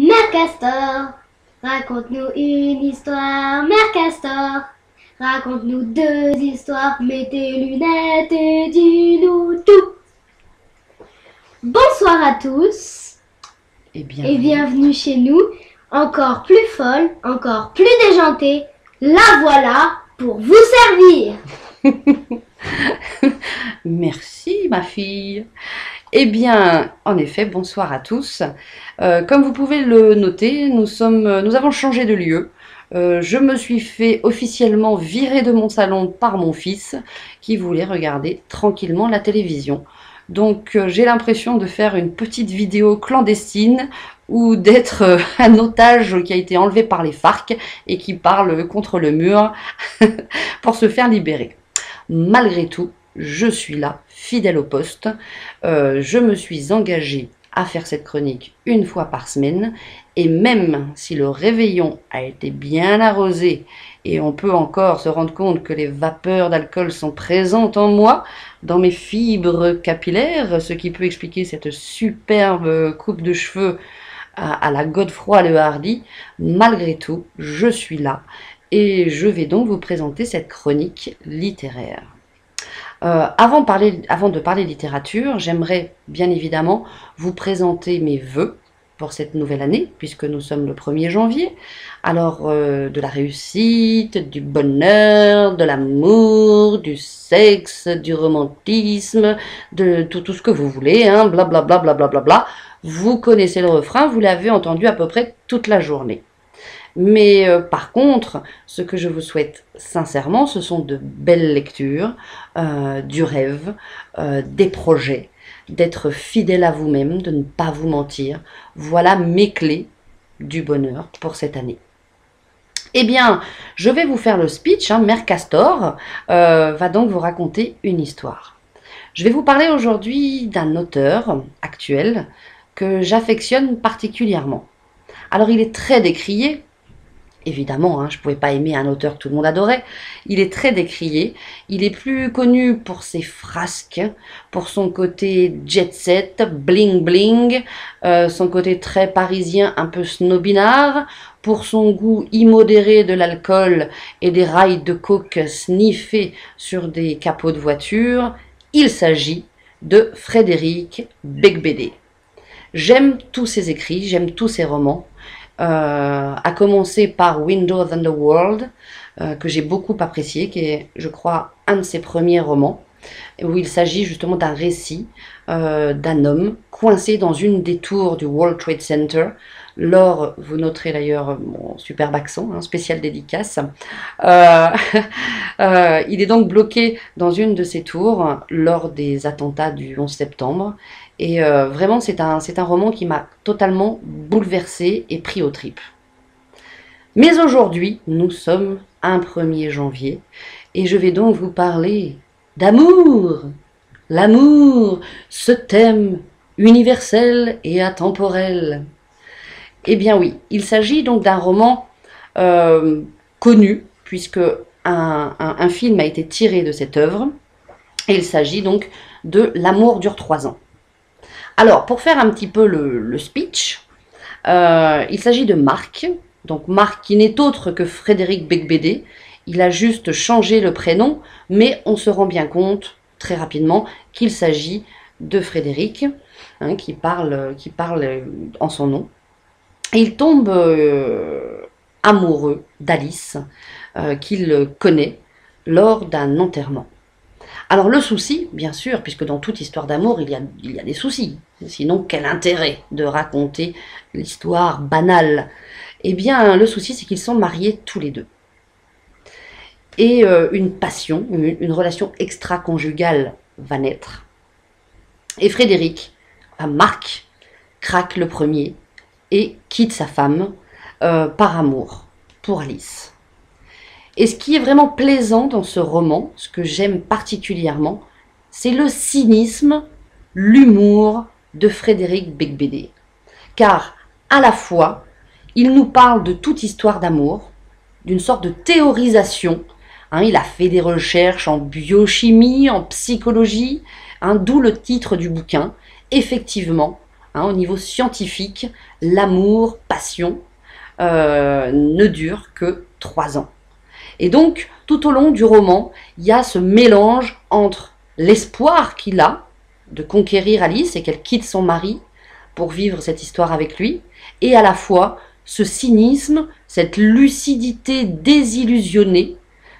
Mère Castor, raconte-nous une histoire. Mère Castor, raconte-nous deux histoires. Mets tes lunettes et dis-nous tout. Bonsoir à tous bien, et bienvenue chez nous. Encore plus folle, encore plus déjantée. La voilà pour vous servir. merci ma fille. Eh bien, en effet, bonsoir à tous. Euh, comme vous pouvez le noter, nous, sommes, nous avons changé de lieu. Euh, je me suis fait officiellement virer de mon salon par mon fils qui voulait regarder tranquillement la télévision. Donc euh, j'ai l'impression de faire une petite vidéo clandestine ou d'être euh, un otage qui a été enlevé par les FARC et qui parle contre le mur pour se faire libérer. Malgré tout, je suis là, fidèle au poste. Euh, je me suis engagée à faire cette chronique une fois par semaine. Et même si le réveillon a été bien arrosé et on peut encore se rendre compte que les vapeurs d'alcool sont présentes en moi, dans mes fibres capillaires, ce qui peut expliquer cette superbe coupe de cheveux à, à la Godefroy le Hardy, malgré tout, je suis là et je vais donc vous présenter cette chronique littéraire. Euh, avant, parler, avant, de parler littérature, j'aimerais bien évidemment vous présenter mes vœux pour cette nouvelle année, puisque nous sommes le 1er janvier. Alors, euh, de la réussite, du bonheur, de l'amour, du sexe, du romantisme, de tout, ce que vous voulez, hein, blablabla, blablabla. Bla, bla, bla. Vous connaissez le refrain, vous l'avez entendu à peu près toute la journée. Mais euh, par contre, ce que je vous souhaite sincèrement, ce sont de belles lectures, euh, du rêve, euh, des projets, d'être fidèle à vous-même, de ne pas vous mentir. Voilà mes clés du bonheur pour cette année. Eh bien, je vais vous faire le speech. Hein. Mère Castor va donc vous raconter une histoire. Je vais vous parler aujourd'hui d'un auteur actuel que j'affectionne particulièrement. Alors, il est très décrié, Évidemment, hein, je ne pouvais pas aimer un auteur que tout le monde adorait. Il est très décrié. Il est plus connu pour ses frasques, pour son côté jet set, bling bling, euh, son côté très parisien, un peu snobinard, pour son goût immodéré de l'alcool et des rails de coke sniffés sur des capots de voiture. Il s'agit de Frédéric Becbédé. J'aime tous ses écrits, j'aime tous ses romans à commencer par Windows and the World, euh, que j'ai beaucoup apprécié, qui est, je crois, un de ses premiers romans, où il s'agit justement d'un récit euh, d'un homme coincé dans une des tours du World Trade Center. Lors, vous noterez d'ailleurs mon superbe accent, hein, spécial dédicace. Euh, euh, il est donc bloqué dans une de ces tours lors des attentats du 11 septembre. Et euh, vraiment, c'est un, un roman qui m'a totalement bouleversé et pris aux tripes. Mais aujourd'hui, nous sommes un 1er janvier et je vais donc vous parler d'amour. L'amour, ce thème universel et atemporel. Eh bien oui, il s'agit donc d'un roman euh, connu, puisque un, film a été tiré de cette œuvre, et il s'agit donc de L'amour dure trois ans. Alors, pour faire un petit peu le, speech, euh, il s'agit de Marc, donc Marc qui n'est autre que Frédéric Becbédé, il a juste changé le prénom, mais on se rend bien compte très rapidement qu'il s'agit de Frédéric, hein, qui parle en son nom. Il tombe euh, amoureux d'Alice, euh, qu'il connaît lors d'un enterrement. Alors le souci, bien sûr, puisque dans toute histoire d'amour, il, y a, des soucis. Sinon, quel intérêt de raconter l'histoire banale? Eh bien, le souci, c'est qu'ils sont mariés tous les deux. Et euh, une passion, une, une relation extra-conjugale va naître. Et Frédéric, enfin Marc, craque le premier et quitte sa femme euh, par amour pour Alice. Et ce qui est vraiment plaisant dans ce roman, ce que j'aime particulièrement, c'est le cynisme, l'humour de Frédéric Becbédé. Car à la fois, il nous parle de toute histoire d'amour, d'une sorte de théorisation. Hein, il a fait des recherches en biochimie, en psychologie, hein, d'où le titre du bouquin. Effectivement, hein, au niveau scientifique, l'amour, passion, euh, ne dure que trois ans. Et donc, tout au long du roman, il y a ce mélange entre l'espoir qu'il a de conquérir Alice et qu'elle quitte son mari pour vivre cette histoire avec lui, et à la fois ce cynisme, cette lucidité désillusionnée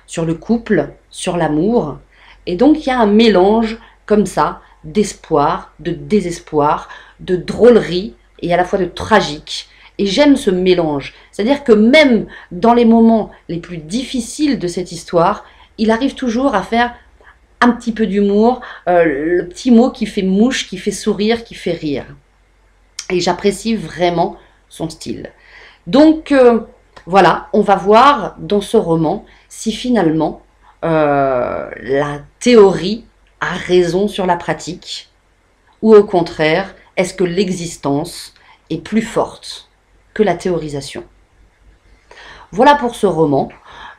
sur le couple, sur l'amour. Et donc il y a un mélange comme ça d'espoir, de désespoir, de drôlerie et à la fois de tragique. Et j'aime ce mélange. C'est-à-dire que même dans les moments les plus difficiles de cette histoire, il arrive toujours à faire un petit peu d'humour, euh, le petit mot qui fait mouche, qui fait sourire, qui fait rire. Et j'apprécie vraiment son style. Donc euh, voilà, on va voir dans ce roman si finalement euh, la théorie a raison sur la pratique, ou au contraire, est-ce que l'existence est plus forte que la théorisation? Voilà pour ce roman.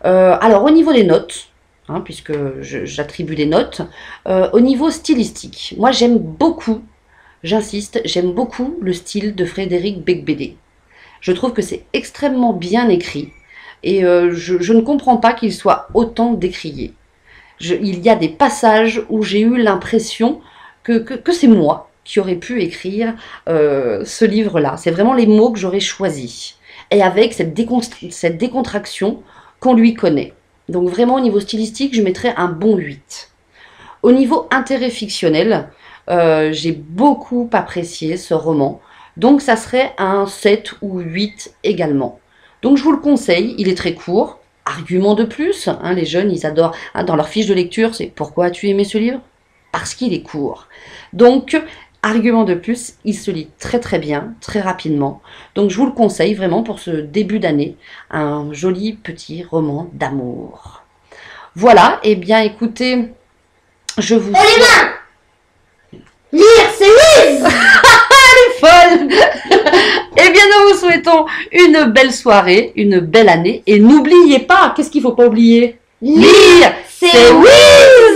alors au niveau des notes, Hein, puisque j'attribue des notes. Euh, au niveau stylistique, moi j'aime beaucoup, j'insiste, j'aime beaucoup le style de Frédéric Becbédé. Je trouve que c'est extrêmement bien écrit et euh, je, ne comprends pas qu'il soit autant décrié. il y a des passages où j'ai eu l'impression que, c'est moi qui aurais pu écrire euh, ce livre-là. C'est vraiment les mots que j'aurais choisis. Et avec cette décontraction qu'on lui connaît. Donc vraiment au niveau stylistique, je mettrais un bon 8. Au niveau intérêt fictionnel, euh, j'ai beaucoup apprécié ce roman. Donc ça serait un 7 ou 8 également. Donc je vous le conseille, il est très court. Argument de plus, hein, les jeunes ils adorent, hein, dans leur fiche de lecture, c'est pourquoi as-tu aimé ce livre? Parce qu'il est court. Donc Argument de plus, il se lit très très bien, très rapidement. Donc je vous le conseille vraiment pour ce début d'année, un joli petit roman d'amour. Voilà, et eh bien écoutez, je vous... Oh les mains! Lire, c'est lire Elle est folle! Eh bien nous vous souhaitons une belle soirée, une belle année, et n'oubliez pas, qu'est-ce qu'il ne faut pas oublier? Lire, c'est oui